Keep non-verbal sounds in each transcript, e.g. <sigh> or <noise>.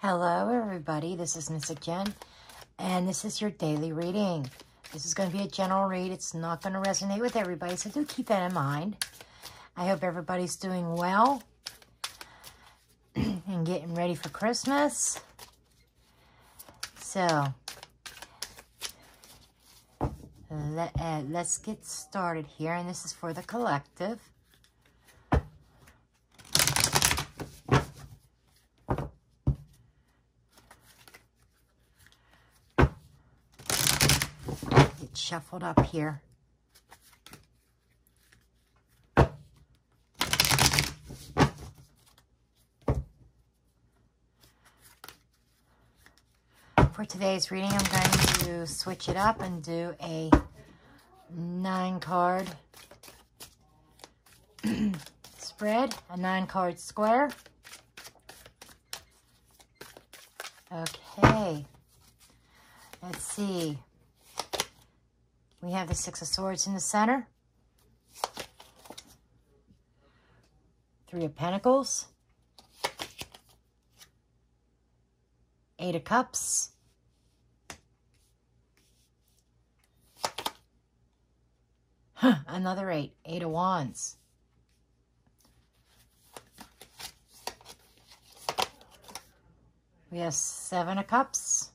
Hello, everybody. This is Mystic Jenn, and this is your daily reading. This is going to be a general read. It's not going to resonate with everybody, so do keep that in mind. I hope everybody's doing well <clears throat> and getting ready for Christmas. So, let, uh, let's get started here, and this is for the collective. Shuffled up here. For today's reading, I'm going to switch it up and do a nine card <clears throat> spread, a nine card square. Okay. Let's see. We have the Six of Swords in the center. Three of Pentacles. Eight of Cups. Huh, another eight. Eight of Wands. We have Seven of Cups.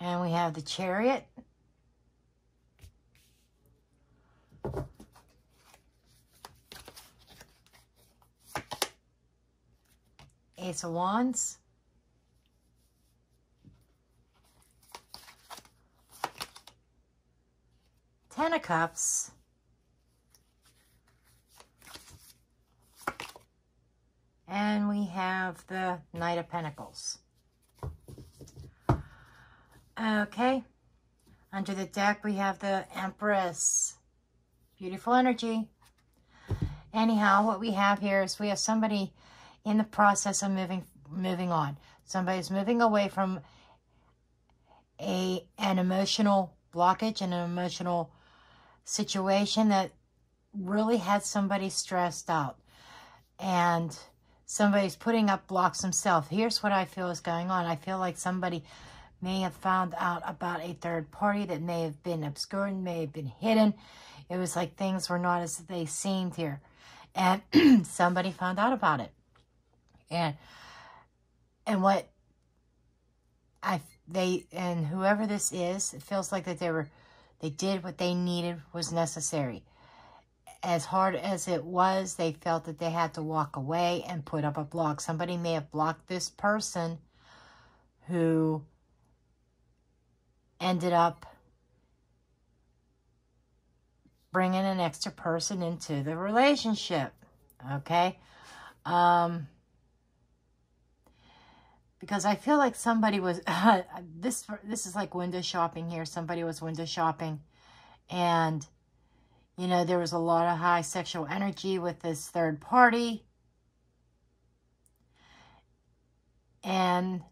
And we have the chariot. Ace of Wands. Ten of Cups. And we have the Knight of Pentacles. Okay. Under the deck, we have the Empress. Beautiful energy. Anyhow, what we have here is we have somebody in the process of moving moving on. Somebody's moving away from a an emotional blockage and an emotional situation that really had somebody stressed out. And somebody's putting up blocks themselves. Here's what I feel is going on. I feel like somebody may have found out about a third party that may have been obscured, may have been hidden. It was like things were not as they seemed here. And <clears throat> somebody found out about it. And and what I they and whoever this is, it feels like that they were they did what they needed was necessary. As hard as it was, they felt that they had to walk away and put up a block. Somebody may have blocked this person who ended up bringing an extra person into the relationship. Okay? Um, because I feel like somebody was, uh, <laughs> this, this is like window shopping here. Somebody was window shopping and, you know, there was a lot of high sexual energy with this third party. And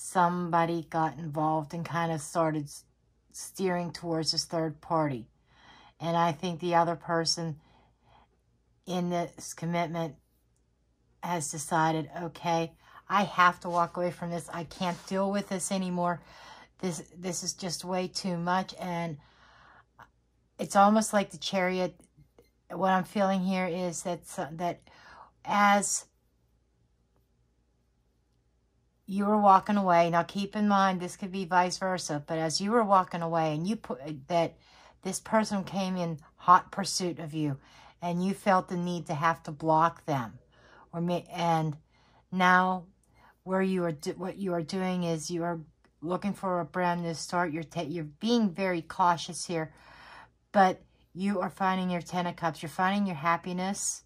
somebody got involved and kind of started steering towards this third party. And I think the other person in this commitment has decided, okay, I have to walk away from this. I can't deal with this anymore. This this is just way too much. And it's almost like the chariot. What I'm feeling here is that, that as you were walking away. Now keep in mind, this could be vice versa, but as you were walking away and you put that this person came in hot pursuit of you and you felt the need to have to block them or me, and now where you are what you are doing is you are looking for a brand new start. You're you're being very cautious here but you are finding your ten of cups. You're finding your happiness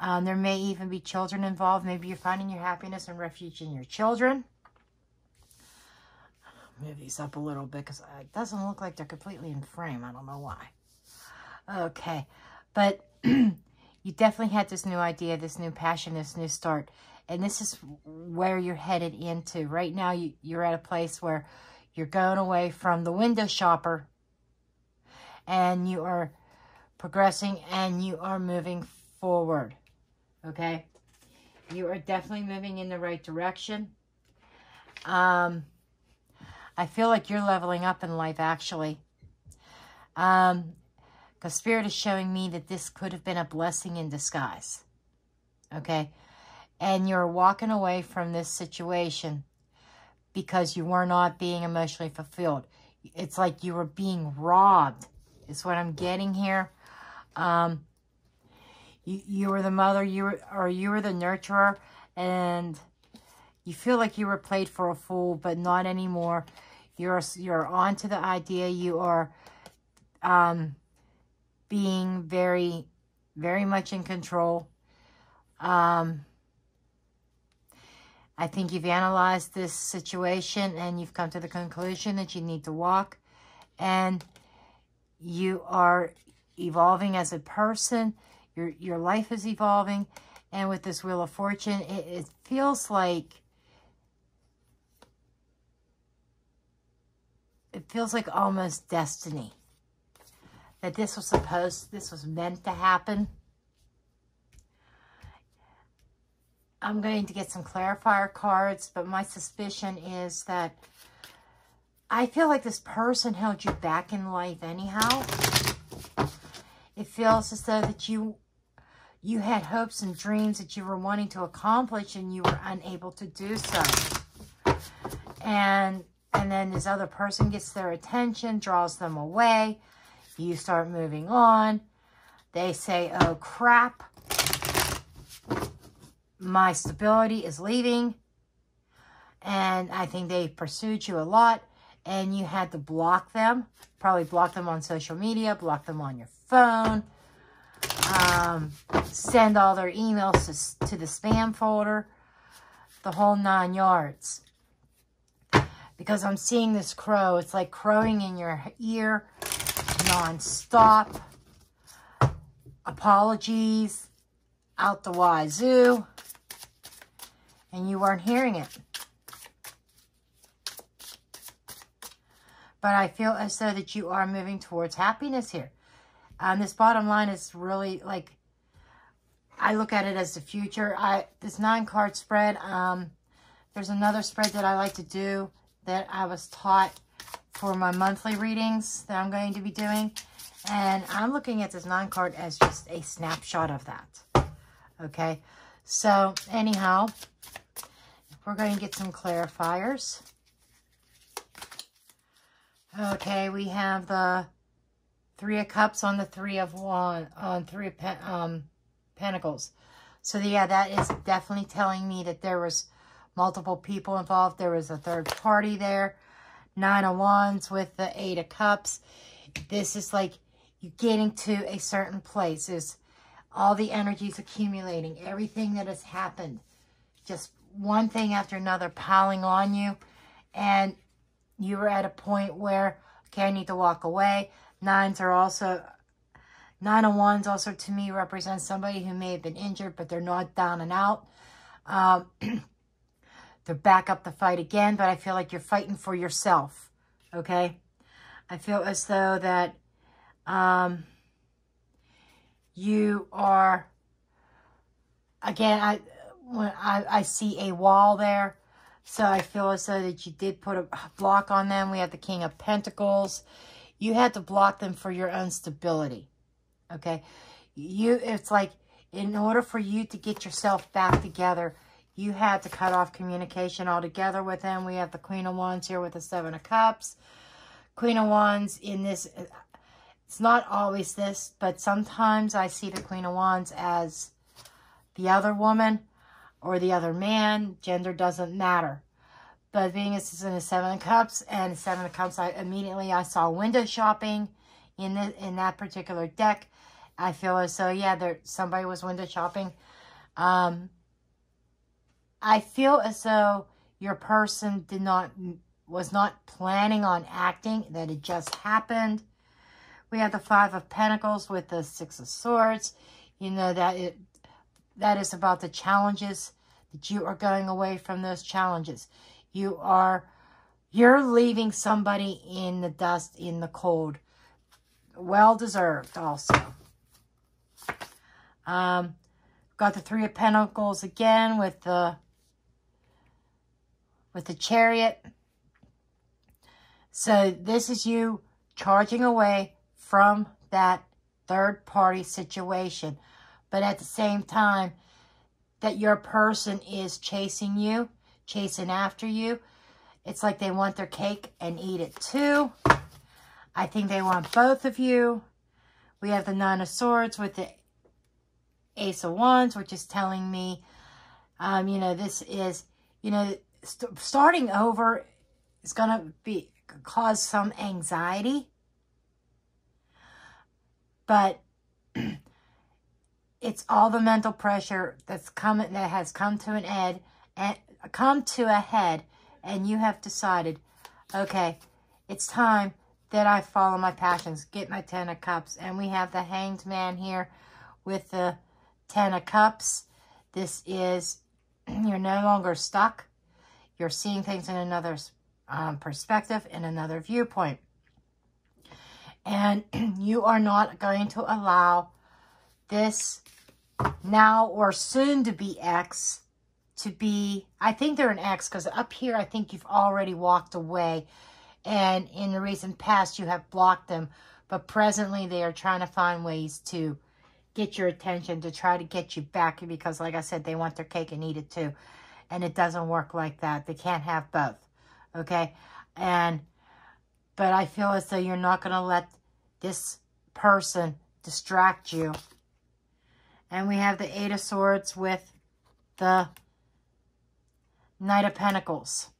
um, there may even be children involved. Maybe you're finding your happiness and refuge in your children. Move these up a little bit because it doesn't look like they're completely in frame. I don't know why. Okay. But <clears throat> you definitely had this new idea, this new passion, this new start. And this is where you're headed into. Right now, you, you're at a place where you're going away from the window shopper and you are progressing and you are moving forward Okay? You are definitely moving in the right direction. Um, I feel like you're leveling up in life, actually. Um, because Spirit is showing me that this could have been a blessing in disguise. Okay? And you're walking away from this situation because you were not being emotionally fulfilled. It's like you were being robbed, is what I'm getting here. Um, you, you were the mother, you were, or you were the nurturer, and you feel like you were played for a fool, but not anymore. You're, you're on to the idea. You are um, being very, very much in control. Um, I think you've analyzed this situation and you've come to the conclusion that you need to walk and you are evolving as a person. Your, your life is evolving. And with this Wheel of Fortune, it, it feels like it feels like almost destiny. That this was supposed, this was meant to happen. I'm going to get some clarifier cards, but my suspicion is that I feel like this person held you back in life anyhow. It feels as though that you you had hopes and dreams that you were wanting to accomplish and you were unable to do so. And and then this other person gets their attention, draws them away. You start moving on. They say, oh crap, my stability is leaving. And I think they pursued you a lot and you had to block them. Probably block them on social media, block them on your phone, um, send all their emails to, to the spam folder, the whole nine yards. Because I'm seeing this crow. It's like crowing in your ear non-stop. Apologies out the wazoo and you weren't hearing it. But I feel as though that you are moving towards happiness here. Um, this bottom line is really like, I look at it as the future. I This nine card spread, um, there's another spread that I like to do that I was taught for my monthly readings that I'm going to be doing. And I'm looking at this nine card as just a snapshot of that. Okay. So anyhow, we're going to get some clarifiers. Okay, we have the Three of Cups on the Three of One, on Three of um, Pentacles. So, yeah, that is definitely telling me that there was multiple people involved. There was a third party there. Nine of Wands with the Eight of Cups. This is like you getting to a certain place. Is all the energies accumulating. Everything that has happened just one thing after another piling on you. And you were at a point where, okay, I need to walk away. Nines are also, nine of wands also to me represents somebody who may have been injured, but they're not down and out. Um, <clears throat> they're back up the fight again, but I feel like you're fighting for yourself, okay? I feel as though that um, you are, again, I when I, I see a wall there. So I feel as though that you did put a block on them. We have the King of Pentacles. You had to block them for your own stability. Okay? You, it's like, in order for you to get yourself back together, you had to cut off communication altogether with them. We have the Queen of Wands here with the Seven of Cups. Queen of Wands in this, it's not always this, but sometimes I see the Queen of Wands as the other woman or the other man. Gender doesn't matter. But Venus is in the Seven of Cups, and Seven of Cups, I immediately I saw window shopping in the, in that particular deck. I feel as though, yeah, there somebody was window shopping. Um, I feel as though your person did not was not planning on acting, that it just happened. We have the Five of Pentacles with the Six of Swords. You know that it that is about the challenges that you are going away from those challenges. You are, you're leaving somebody in the dust, in the cold. Well deserved also. Um, got the Three of Pentacles again with the with the Chariot. So this is you charging away from that third party situation. But at the same time, that your person is chasing you, chasing after you. It's like they want their cake and eat it too. I think they want both of you. We have the Nine of Swords with the Ace of Wands, which is telling me, um, you know, this is, you know, st starting over is going to be cause some anxiety. But <clears throat> it's all the mental pressure that's coming that has come to an end and come to a head and you have decided, okay, it's time that I follow my passions, get my Ten of Cups. And we have the Hanged Man here with the Ten of Cups. This is, <clears throat> you're no longer stuck. You're seeing things in another um, perspective, in another viewpoint. And <clears throat> you are not going to allow this now or soon to be X to be, I think they're an X because up here I think you've already walked away. And in the recent past you have blocked them. But presently they are trying to find ways to get your attention to try to get you back because like I said they want their cake and eat it too. And it doesn't work like that. They can't have both okay? And but I feel as though you're not going to let this person distract you. And we have the Eight of Swords with the Knight of Pentacles.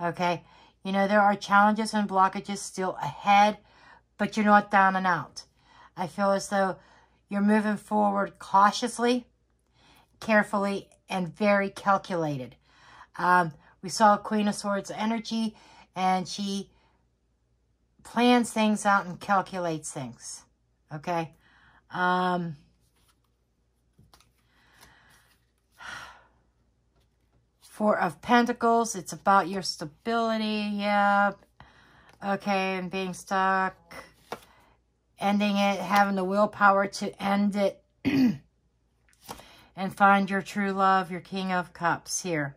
Okay. You know, there are challenges and blockages still ahead, but you're not down and out. I feel as though you're moving forward cautiously, carefully, and very calculated. Um, we saw Queen of Swords energy, and she plans things out and calculates things. Okay? Um, Four of Pentacles, it's about your stability, yeah. Okay, and being stuck, ending it, having the willpower to end it, <clears throat> and find your true love, your King of Cups here.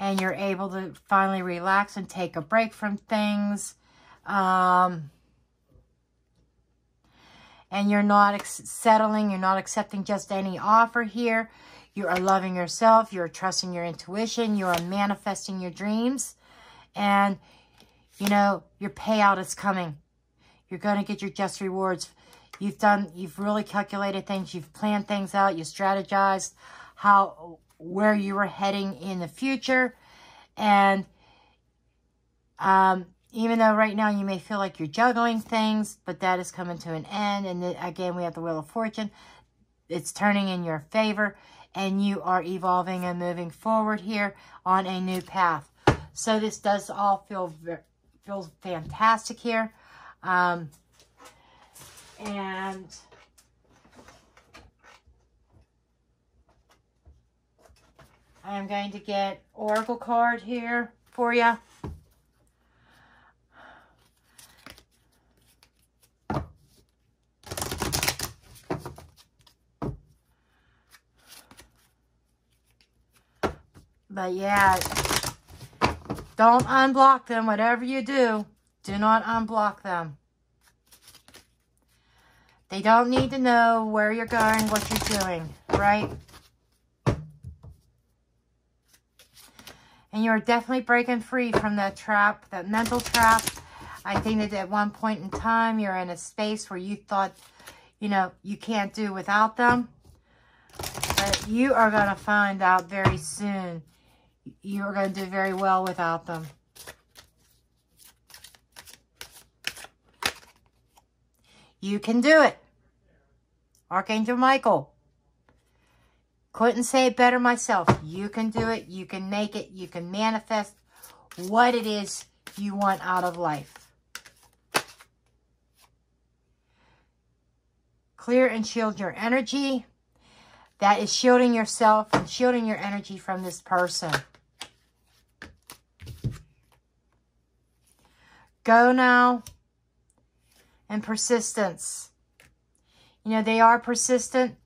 And you're able to finally relax and take a break from things. Um, and you're not settling, you're not accepting just any offer here. You are loving yourself. You're trusting your intuition. You are manifesting your dreams. And, you know, your payout is coming. You're going to get your just rewards. You've done, you've really calculated things. You've planned things out. You strategized how, where you were heading in the future. And, um, even though right now you may feel like you're juggling things, but that is coming to an end. And again, we have the Wheel of Fortune. It's turning in your favor and you are evolving and moving forward here on a new path. So this does all feel feels fantastic here. Um, and I am going to get Oracle card here for you. But yeah, don't unblock them. Whatever you do, do not unblock them. They don't need to know where you're going, what you're doing, right? And you're definitely breaking free from that trap, that mental trap. I think that at one point in time, you're in a space where you thought, you know, you can't do without them. But you are going to find out very soon you're going to do very well without them. You can do it. Archangel Michael. Couldn't say it better myself. You can do it. You can make it. You can manifest what it is you want out of life. Clear and shield your energy. That is shielding yourself and shielding your energy from this person. Go now. And persistence. You know, they are persistent,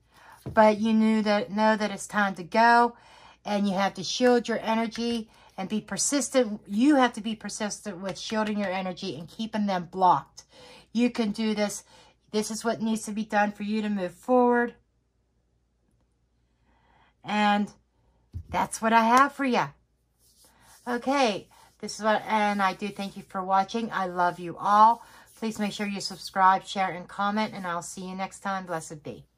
but you knew that know that it's time to go and you have to shield your energy and be persistent. You have to be persistent with shielding your energy and keeping them blocked. You can do this. This is what needs to be done for you to move forward. And that's what I have for you. Okay, this is what, and I do thank you for watching. I love you all. Please make sure you subscribe, share, and comment, and I'll see you next time. Blessed be.